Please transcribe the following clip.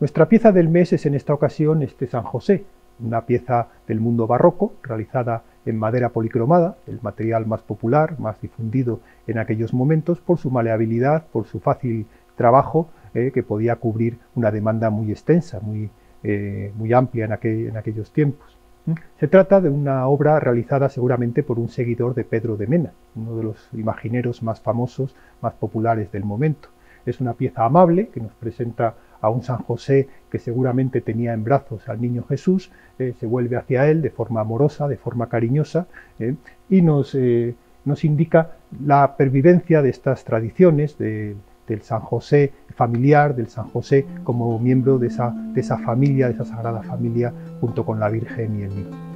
Nuestra pieza del mes es en esta ocasión este San José, una pieza del mundo barroco realizada en madera policromada, el material más popular, más difundido en aquellos momentos por su maleabilidad, por su fácil trabajo, eh, que podía cubrir una demanda muy extensa, muy, eh, muy amplia en, en aquellos tiempos. Se trata de una obra realizada seguramente por un seguidor de Pedro de Mena, uno de los imagineros más famosos, más populares del momento. Es una pieza amable que nos presenta a un San José que seguramente tenía en brazos al niño Jesús, eh, se vuelve hacia él de forma amorosa, de forma cariñosa, eh, y nos, eh, nos, indica la pervivencia de estas tradiciones del San José familiar, del San José como miembro de esa, de esa familia, de esa sagrada familia, junto con la Virgen y el niño.